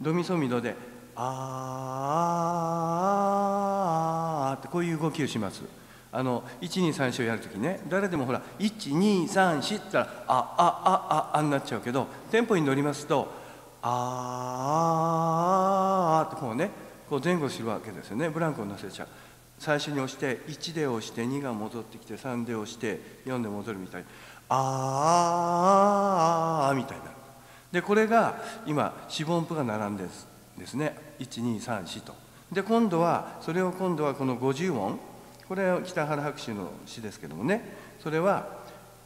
ドミソミドで「あー」ってこういう動きをしますあの123四をやるときね誰でもほら1234って言ったら「あああああ」になっちゃうけどテンポに乗りますと「あー」ってこうねこう前後するわけですよねブランコを乗せちゃう最初に押して1で押して2が戻ってきて3で押して4で戻るみたいに「あーあーあー」みたいなでこれが今四分音符が並んでです。ね。1234と。で今度はそれを今度はこの50音。これは北原白秋の詩ですけどもね。それは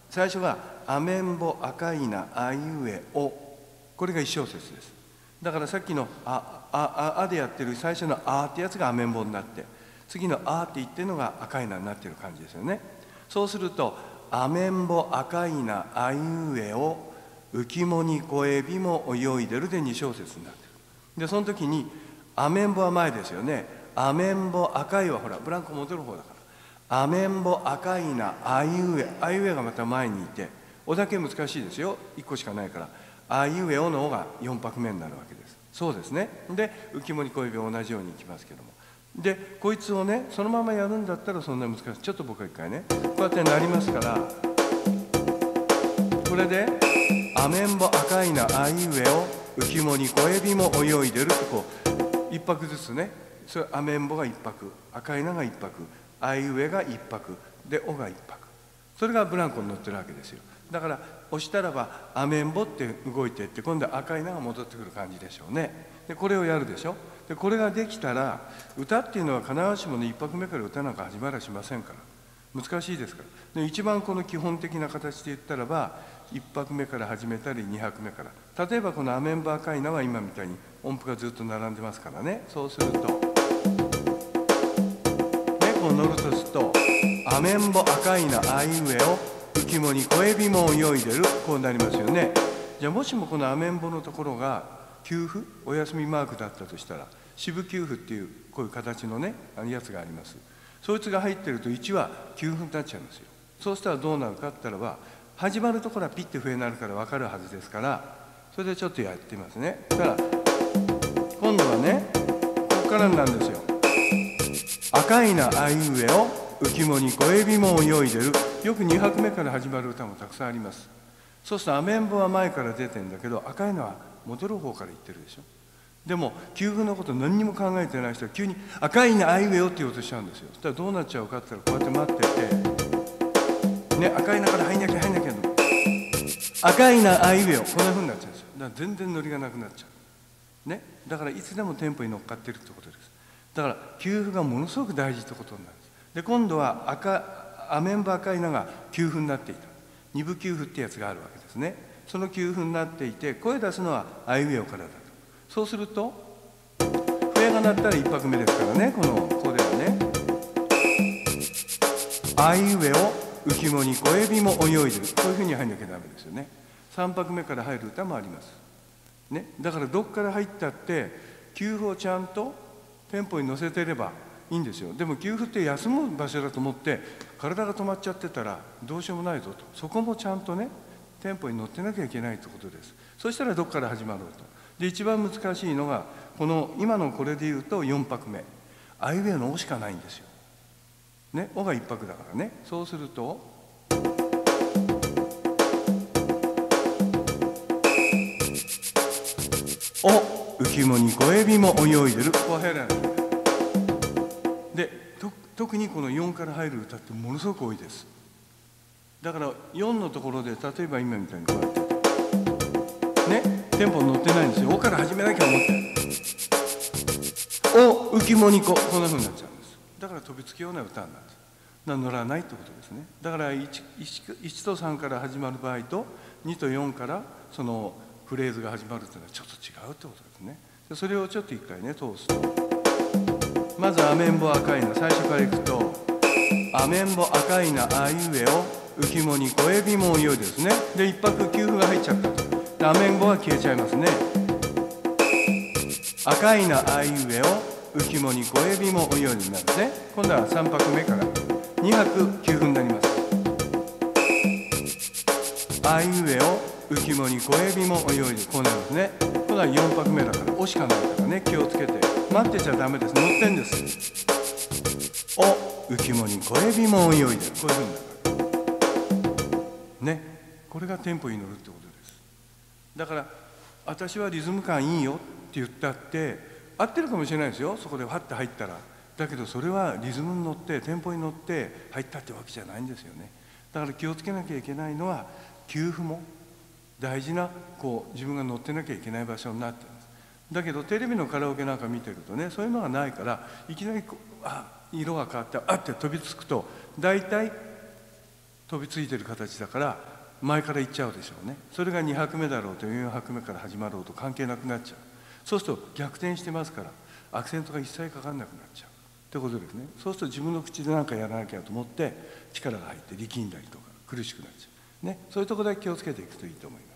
最初が「アメンボ赤いなあいうえお」これが一小節です。だからさっきのあ「あ」ああでやってる最初の「あ」ってやつがアメンボになって。次の「あ」って言ってるのが赤いなになってる感じですよね。そうすると「アメンボ赤いなあいうえお」浮きもに小エビも泳いでるで2小節になってる。でその時にアメンボは前ですよね。アメンボ赤いはほらブランコ戻る方だから。アメンボ赤いなあいうえあいうえがまた前にいておだけ難しいですよ。1個しかないから。あいうえおのおが4拍目になるわけです。そうですね。で浮きもに小エビ同じようにいきますけども。でこいつをねそのままやるんだったらそんな難しい。ちょっと僕は一回ねこうやってなりますから。これで「アメンボ赤いなあいうえお浮きもに小エビも泳いでる」ってこ。う一拍ずつね。それアメンボが一拍赤いなが一拍あいうえが一拍で「お」が一拍それがブランコに乗ってるわけですよ。だから押したらば「アメンボ」って動いてって今度は赤いなが戻ってくる感じでしょうね。でこれをやるでしょ。でこれができたら歌っていうのは必ずしもね一拍目から歌なんか始まりはしませんから。難しいですから。で一番この基本的な形で言ったらば1拍目から始めたり2拍目から。例えばこの「アメンボ赤いな」は今みたいに音符がずっと並んでますからね。そうするとねこう乗るとすると「アメンボ赤いなあいうえを浮もに小エビも泳いでる」こうなりますよね。じゃあもしもこのアメンボのところが休符お休みマークだったとしたら四分休符っていうこういう形のねやつがあります。そいつが入ってると1は休符になっちゃいますよ。そうしたらどうなるかって言ったらば始まるところはピッて笛になるから分かるはずですからそれでちょっとやってみますね。だから今度はねここからなんですよ。赤いなあいうえを浮もに小エビも泳いでる。よく2拍目から始まる歌もたくさんあります。そうするとアメンボは前から出てんだけど赤いのは戻る方から言ってるでしょ。でも給付のこと何にも考えてない人は急に「赤いなあいうえよ」って言おうとしちゃうんですよ。そしたらどうなっちゃうかって言ったらこうやって待っててね赤いなから入んなきゃ入んなきゃ赤いなあいうえよこんなふうになっちゃうんですよだから全然ノリがなくなっちゃう。ね。だからいつでもテンポに乗っかってるってことです。だから給付がものすごく大事ってことになるんです。で今度は赤アメンボ赤いなが給付になっていた。二部給付ってやつがあるわけですね。その給付になっていて声出すのはあいうえおからだと。そうすると笛が鳴ったら一拍目ですからねこのここではね。あいうえお。浮きもに小エビも泳いでる。こういうふうに入んなきゃダメですよね。3拍目から入る歌もあります、ね、だからどっから入ったって給付をちゃんとテンポに乗せてればいいんですよ。でも給付って休む場所だと思って体が止まっちゃってたらどうしようもないぞと。そこもちゃんとねテンポに乗ってなきゃいけないってことです。そしたらどっから始まろうと。で一番難しいのがこの今のこれで言うと4拍目。あいうえの「お」しかないんですよ。ね、おが一拍だからね。そうするとお浮もに小エビも泳いでる。こう入らないで特にこの4から入る歌ってものすごく多いです。だから4のところで例えば今みたいにこうやってねテンポ乗ってないんですよ「お」から始めなきゃ思って「お浮もにこ」こんなふうになっちゃうだから飛びつくような歌になる乗らないってことですね。だから 1, 1, と3から始まる場合と2と4からそのフレーズが始まるっていうのはちょっと違うってことですね。でそれをちょっと一回ね通すと。まず「アメンボ赤いな」最初からいくと「アメンボ赤いなあいうえを浮きもに小エビも泳いですね。で一泊給付が入っちゃったでアメンボは消えちゃいますね。赤いなあいうえを浮きもに小エビも泳いでになるね今度は3拍目から。2拍9分になります。あいうえを浮きもに小エビも泳いでこうなるんですね。今度は4拍目だから「お」しかないからね。気をつけて。待ってちゃダメです。乗ってんです「お」浮肝に小エビも泳いでこういうふうになるね。これがテンポに乗るってことです。だから私はリズム感いいよって言ったって合ってるかもしれないですよ。そこでファッて入ったら。だけどそれはリズムに乗ってテンポに乗って入ったってわけじゃないんですよね。だから気をつけなきゃいけないのは給付も大事なこう自分が乗ってなきゃいけない場所になってるんです。だけどテレビのカラオケなんか見てるとねそういうのがないからいきなりこうあ色が変わってあって飛びつくと大体飛びついてる形だから前から行っちゃうでしょうね。それが2拍目だろうと4拍目から始まろうと関係なくなっちゃう。そうすると逆転してますからアクセントが一切かかんなくなっちゃう。ってことですね。そうすると自分の口で何かやらなきゃと思って力が入って力んだりとか苦しくなっちゃうねそういうところだけ気をつけていくといいと思います